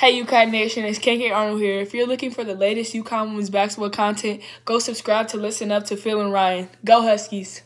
Hey UConn Nation, it's KK Arnold here. If you're looking for the latest UConn women's basketball content, go subscribe to Listen Up to Phil and Ryan. Go Huskies!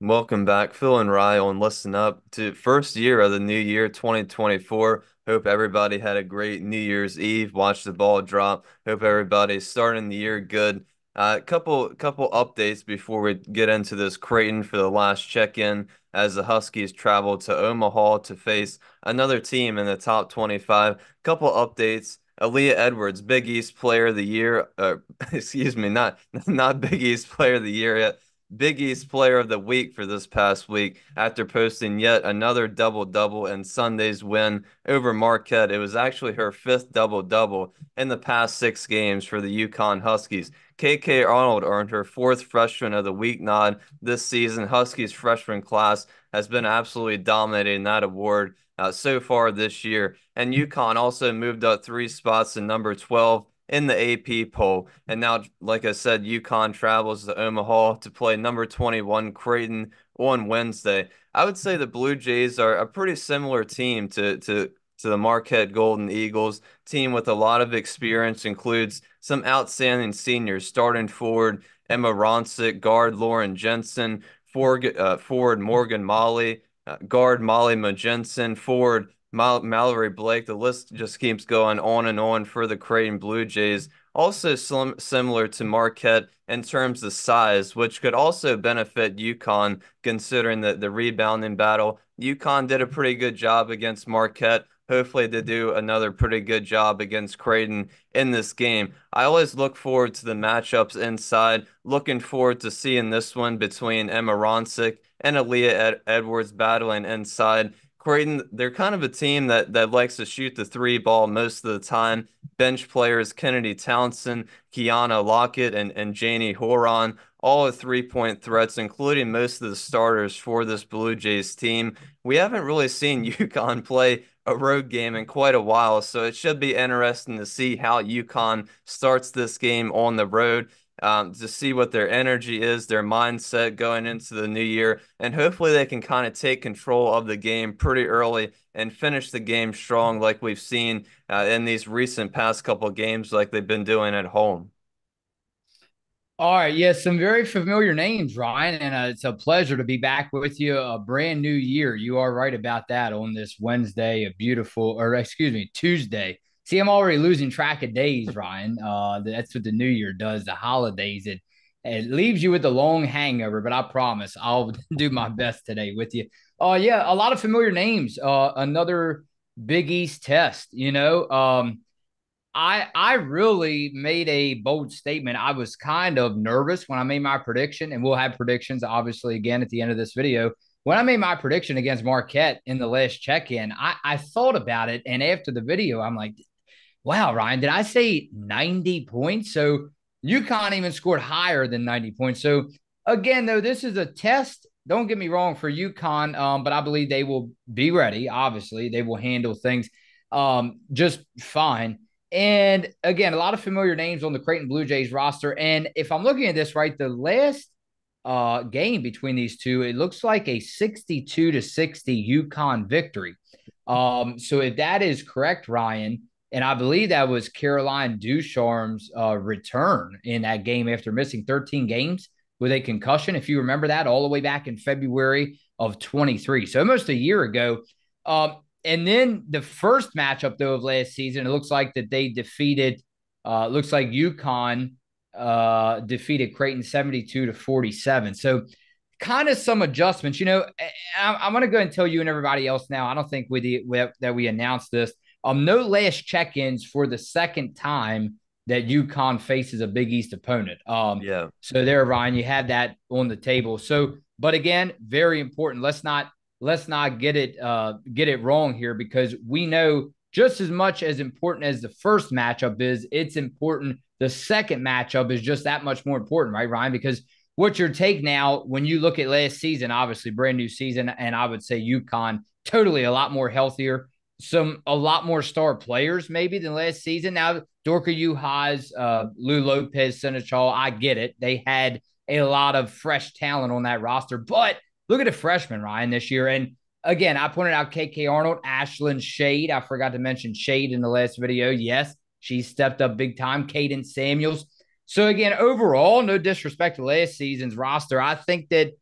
Welcome back, Phil and Ryan on Listen Up to first year of the new year 2024. Hope everybody had a great New Year's Eve. Watch the ball drop. Hope everybody's starting the year good. A uh, couple couple updates before we get into this Creighton for the last check-in as the Huskies travel to Omaha to face another team in the top 25. Couple updates. Aaliyah Edwards, Big East Player of the Year. Uh, excuse me, not not Big East Player of the Year yet. Big East Player of the Week for this past week after posting yet another double double in Sunday's win over Marquette. It was actually her fifth double double in the past six games for the UConn Huskies. KK Arnold earned her fourth Freshman of the Week nod this season. Huskies freshman class has been absolutely dominating that award uh, so far this year. And UConn also moved up three spots to number 12 in the AP poll. And now, like I said, UConn travels to Omaha to play number 21 Creighton on Wednesday. I would say the Blue Jays are a pretty similar team to, to to the Marquette Golden Eagles. Team with a lot of experience includes some outstanding seniors, starting forward Emma Ronsiek, guard Lauren Jensen, forward, uh, forward Morgan Maly, uh, guard Molly Mogensen, forward Mal- Mallory Brake. The list just keeps going on and on for the Creighton Blue Jays. Also slim- similar to Marquette in terms of size, which could also benefit UConn considering the, the rebounding battle. UConn did a pretty good job against Marquette hopefully they do another pretty good job against Creighton in this game. I always look forward to the matchups inside. Looking forward to seeing this one between Emma Ronsiek and Aaliyah Ed- Edwards battling inside. Creighton, they're kind of a team that that likes to shoot the three ball most of the time. Bench players Kennedy Townsend, Kiani Lockett, and, and Jayme Horan, all are three point threats, including most of the starters for this Blue Jays team. We haven't really seen UConn play a road game in quite a while, so it should be interesting to see how UConn starts this game on the road. Um, to see what their energy is, their mindset going into the new year, and hopefully they can kind of take control of the game pretty early and finish the game strong, like we've seen uh, in these recent past couple games, like they've been doing at home. All right, yes, yeah, some very familiar names, Ryan, and uh, it's a pleasure to be back with you. A brand new year. You are right about that on this Wednesday, a beautiful, or excuse me, Tuesday. See, I'm already losing track of days, Ryan. Uh, that's what the new year does. The holidays, it it leaves you with a long hangover, but I promise I'll do my best today with you. Oh uh, yeah, a lot of familiar names. Uh, another Big East test. You know, um, I I really made a bold statement. I was kind of nervous when I made my prediction, and we'll have predictions obviously again at the end of this video. When I made my prediction against Marquette in the last check-in, I, I thought about it, and after the video, I'm like, "Wow, Ryan, did I say 90 points?" So UConn even scored higher than 90 points. So again, though, this is a test. Don't get me wrong for UConn, um, but I believe they will be ready. Obviously, they will handle things um, just fine. And again, a lot of familiar names on the Creighton Blue Jays roster. And if I'm looking at this right, the last uh, game between these two, it looks like a 62 to 60 UConn victory. Um, so if that is correct, Ryan, and I believe that was Caroline Ducharme's uh, return in that game after missing 13 games with a concussion. If you remember that, all the way back in February of 23, so almost a year ago. Um, and then the first matchup though of last season, it looks like that they defeated. Uh, looks like UConn uh, defeated Creighton seventy-two to forty-seven. So kind of some adjustments. You know, I'm, I'm going to go and tell you and everybody else now. I don't think we, we that we announced this. Um, no last check-ins for the second time that UConn faces a Big East opponent. Um, yeah. So there, Ryan, you had that on the table. So, but again, very important. Let's not let's not get it uh, get it wrong here because we know just as much as important as the first matchup is, it's important. The second matchup is just that much more important, right, Ryan? Because what's your take now when you look at last season? Obviously, brand new season, and I would say UConn totally a lot more healthier, some a lot more star players maybe than last season. Now, Dorka Juhász, uh, Lou Lopez, Senechal, I get it. They had a lot of fresh talent on that roster, but look at the freshman Ryan this year, and again, I pointed out KK Arnold, Ashlynn Shade. I forgot to mention Shade in the last video. Yes, she stepped up big time. Qadence Samuels. So again, overall, no disrespect to last season's roster. I think that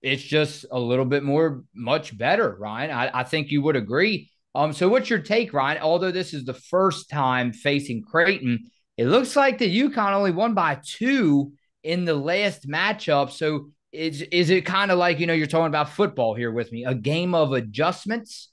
it's just a little bit more, much better, Ryan. I, I think you would agree. Um, so what's your take, Ryan? Although this is the first time facing Creighton, it looks like the UConn only won by two in the last matchup. So is is it kind of like you know you're talking about football here with me, a game of adjustments?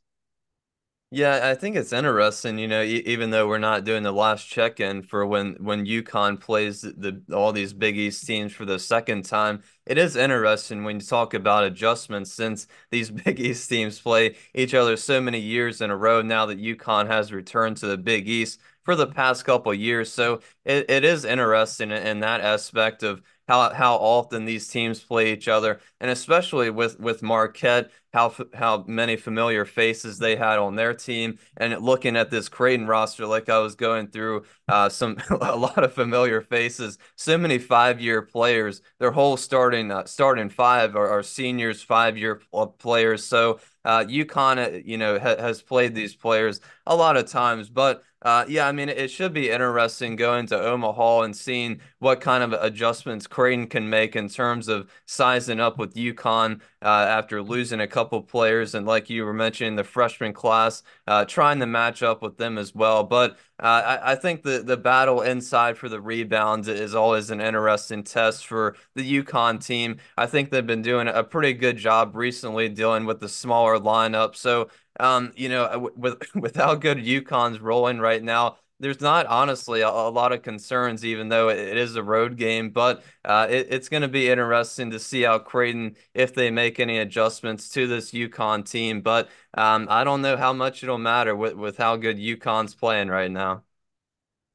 Yeah, I think it's interesting, you know, e even though we're not doing the last check-in for when when UConn plays the, the all these Big East teams for the second time, it is interesting when you talk about adjustments since these Big East teams play each other so many years in a row now that UConn has returned to the Big East for the past couple years. So it, it is interesting in that aspect of how how often these teams play each other, and especially with with Marquette, how how many familiar faces they had on their team, and looking at this Creighton roster, like I was going through uh, some a lot of familiar faces, so many five year players. Their whole starting uh, starting five are, are seniors, five year players. So uh, UConn, uh, you know, ha has played these players a lot of times, but uh, yeah, I mean, it should be interesting going to Omaha and seeing what kind of adjustments Creighton can make in terms of sizing up with UConn uh, after losing a couple players. And like you were mentioning, the freshman class, uh, trying to match up with them as well. But uh, I, I, think the, the battle inside for the rebounds is always an interesting test for the UConn team. I think they've been doing a pretty good job recently dealing with the smaller lineup. So um, you know, uh, with with how good UConn's rolling right now, there's not honestly a, a lot of concerns, even though it, it is a road game. But uh, it, it's going to be interesting to see how Creighton, if they make any adjustments to this UConn team. But um, I don't know how much it'll matter with with how good UConn's playing right now.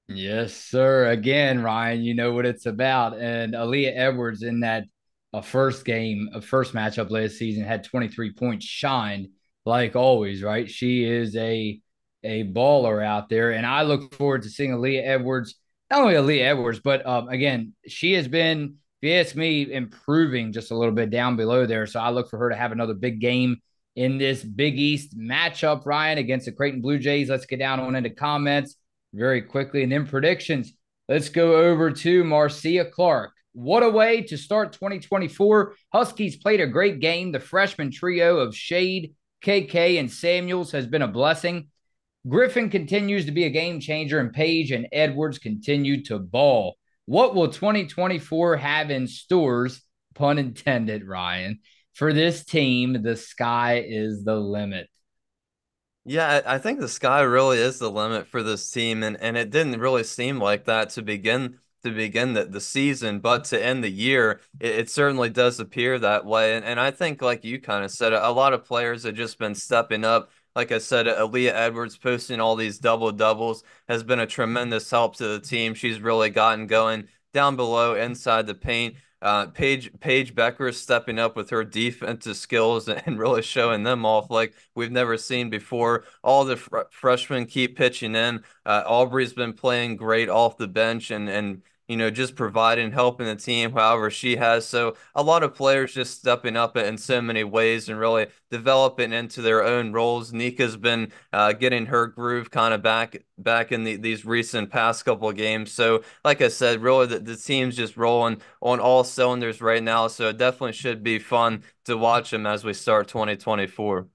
Yes, sir. Again, Ryan, you know what it's about. And Aaliyah Edwards in that uh, first game, a first matchup last season had 23 points shined like always, right? She is a a baller out there, and I look forward to seeing Aaliyah Edwards. Not only Aaliyah Edwards, but um, again, she has been, if you ask me, improving just a little bit down below there. So I look for her to have another big game in this Big East matchup, Ryan, against the Creighton Blue Jays. Let's get down on into comments very quickly, and then predictions. Let's go over to Marcia Clark. What a way to start 2024. Huskies played a great game. The freshman trio of Shade, KK and Samuels has been a blessing. Griffin continues to be a game changer, and Paige and Edwards continue to ball. What will 2024 have in stores, pun intended, Ryan? For this team, the sky is the limit. Yeah, I think the sky really is the limit for this team, and, and it didn't really seem like that to begin to begin the, the season, but to end the year, it, it certainly does appear that way. And, and I think, like you kind of said, a lot of players have just been stepping up. Like I said, Aaliyah Edwards posting all these double doubles has been a tremendous help to the team. She's really gotten going down below inside the paint. Uh, Paige Paige Bueckers is stepping up with her defensive skills and really showing them off like we've never seen before. All the fr freshmen keep pitching in. Uh, Aubrey's been playing great off the bench and and you know, just providing, helping the team however she has. So a lot of players just stepping up in so many ways and really developing into their own roles. Nika's been uh, getting her groove kind of back back in the, these recent past couple games. So like I said, really the, the team's just rolling on all cylinders right now. So it definitely should be fun to watch them as we start 2024.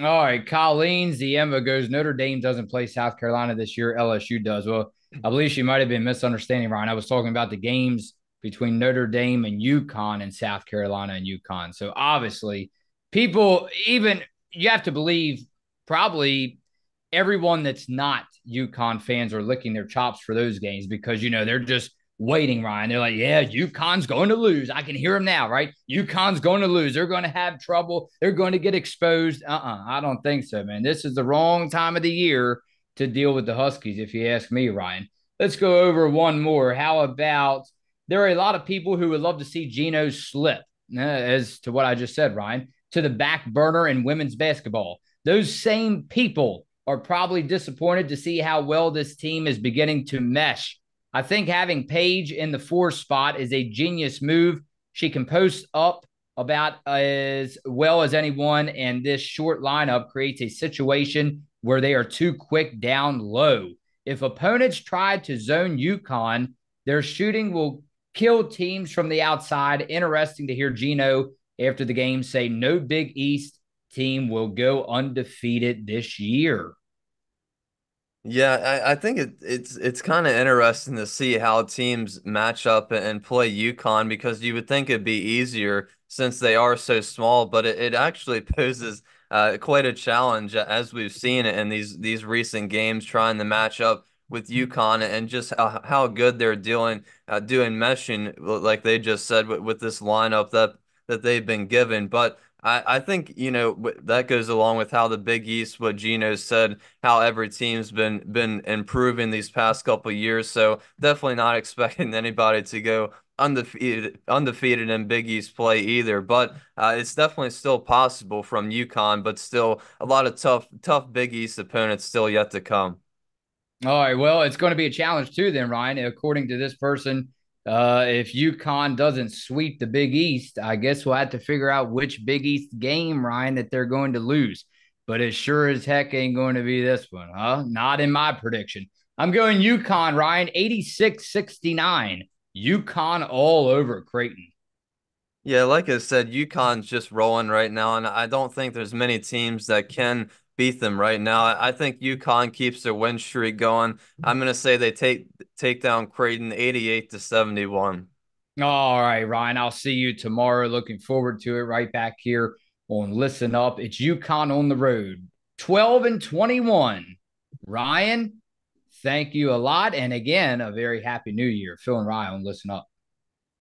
All right, Colleen Ziemba goes. Notre Dame doesn't play South Carolina this year. LSU does. Well, I believe she might have been misunderstanding Ryan. I was talking about the games between Notre Dame and UConn and South Carolina and UConn. So obviously, people even you have to believe probably everyone that's not UConn fans are licking their chops for those games because you know they're just waiting, Ryan. They're like, yeah, UConn's going to lose. I can hear them now, right? UConn's going to lose. They're going to have trouble. They're going to get exposed. Uh uh-uh, uh I don't think so, man. This is the wrong time of the year to deal with the Huskies, if you ask me, Ryan. Let's go over one more. How about there are a lot of people who would love to see Geno slip, uh, as to what I just said, Ryan, to the back burner in women's basketball. Those same people are probably disappointed to see how well this team is beginning to mesh. I think having Paige in the four spot is a genius move. She can post up about as well as anyone, and this short lineup creates a situation where they are too quick down low. If opponents try to zone UConn, their shooting will kill teams from the outside. Interesting to hear Geno after the game say no Big East team will go undefeated this year. Yeah, I, I think it, it's it's kind of interesting to see how teams match up and play UConn because you would think it'd be easier since they are so small, but it, it actually poses uh, quite a challenge as we've seen in these these recent games trying to match up with UConn and just how, how good they're doing uh, doing meshing like they just said with, with this lineup that that they've been given. But I, I think you know that goes along with how the Big East, what Geno said, how every team's been been improving these past couple years. So definitely not expecting anybody to go undefeated undefeated in Big East play either. But uh, it's definitely still possible from UConn, but still a lot of tough tough Big East opponents still yet to come. All right, well, it's going to be a challenge too, then, Ryan. According to this person, uh, if UConn doesn't sweep the Big East, I guess we'll have to figure out which Big East game, Ryan, that they're going to lose. But it sure as heck ain't going to be this one, huh? Not in my prediction. I'm going UConn, Ryan, 86 69. UConn all over Creighton. Yeah, like I said, UConn's just rolling right now, and I don't think there's many teams that can beat them right now. I think UConn keeps their win streak going. I'm going to say they take take down Creighton 88 to 71. All right, Ryan. I'll see you tomorrow. Looking forward to it. Right back here on Listen Up. It's UConn on the road, 12 and 21. Ryan, thank you a lot, and again, a very happy New Year. Phil and Ryan Listen Up.